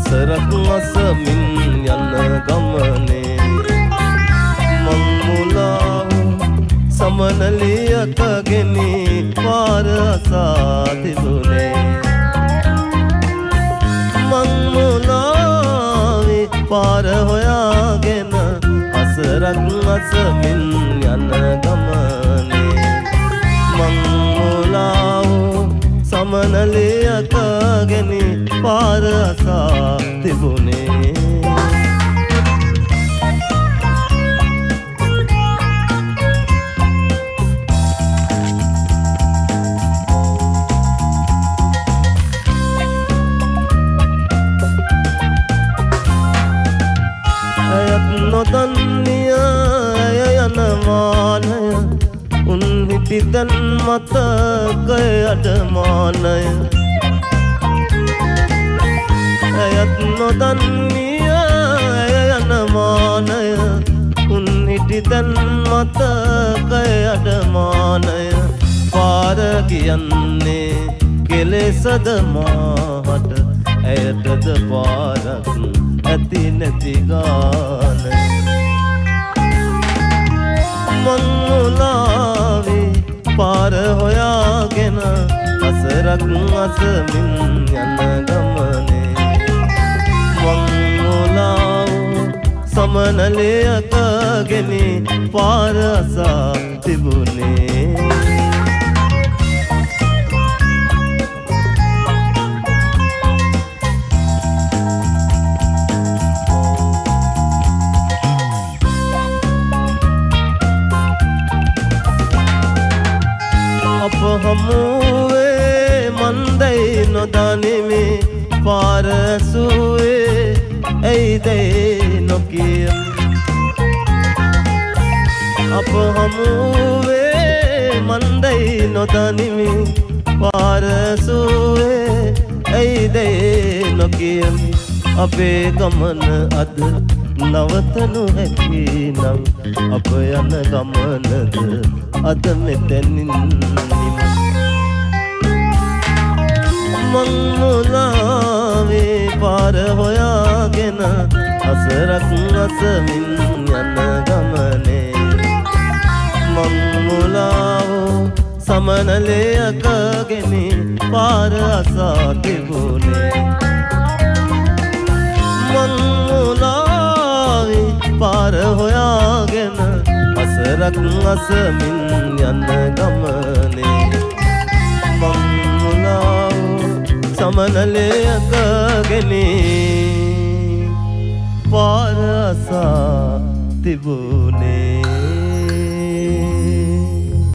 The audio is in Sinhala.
අසරක් අසමින් යන ගමනේ. මං මුලාව සමනලියක ගෙනි පාර අසා තිබුණේ මං මුලාවේ පාර හොයාගෙන අසරක් අසමින් යන ගමනේ. සමනලියක ගෙනි පාර අසා තිබුණේ. ඇයත් නොදන්නිය ඇය යන මානය උන් හිටිතැන් මතකය අඩමානය ඇයත් නොදන්නිය ඇය යන මානය. උන් හිටිතැන් මතකය අඩමානය පාර කියන්නේ කෙලෙසද මාහට ඇයටද පාරක් ඇති නැති ගාන අසරක් අසමින් යන ගමනේ. මංමුලාව සමනලයක ගෙනි පාර අසා තිබුණේ. හමුවේ මන්දයි නොදනිමි පාරසුවේ ඇයිදයි නොකියම් අප හමුවේ මන්දයි නොදනිමි පාරසුවේ ඇයිදේ නොකියම් අපේ ගමන අද නවතනු හැකි නම් අප යන ගමනද අද මෙතැනින් මංමුලාවේ පාර හොයාගෙන අසරක් අසමින් යන ගමනේ. මංමුලාව සමනලයක ගෙනි පාර අසා තිබුණේ. මංමුලාවේ අසරක් අසමින් යන ගමනේ. මංමුලාව සමනලයක ගෙනී පාර අසා තිබුණේ.